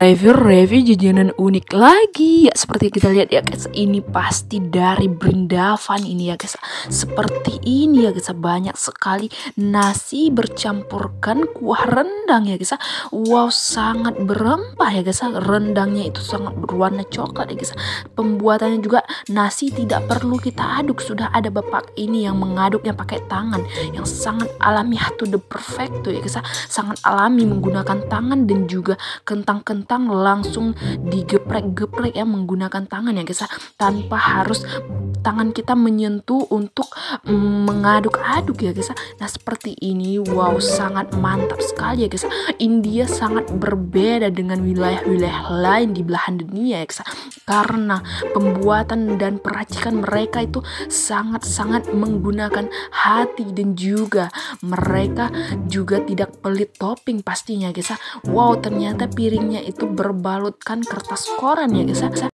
Review-review jajanan unik lagi. Ya seperti kita lihat ya guys ini pasti dari Brindavan ini ya guys. Seperti ini ya guys. Banyak sekali nasi bercampurkan kuah rendang ya guys. Wow sangat berempah ya guys. Rendangnya itu sangat berwarna coklat ya guys. Pembuatannya juga nasi tidak perlu kita aduk. Sudah ada bapak ini yang mengaduknya pakai tangan yang sangat alami to the perfect tuh ya guys. Sangat alami menggunakan tangan dan juga kentang-kentang kentang langsung digeprek-geprek ya menggunakan tangan ya guys ya. tanpa harus tangan kita menyentuh untuk mm, mengaduk-aduk ya guys ya. nah seperti ini wow sangat mantap sekali ya guys ya. India sangat berbeda dengan wilayah-wilayah lain di belahan dunia ya guys karena pembuatan dan peracikan mereka itu sangat-sangat menggunakan hati dan juga mereka juga tidak pelit topping pastinya guys wow ternyata piringnya itu berbalutkan kertas koran ya guys ya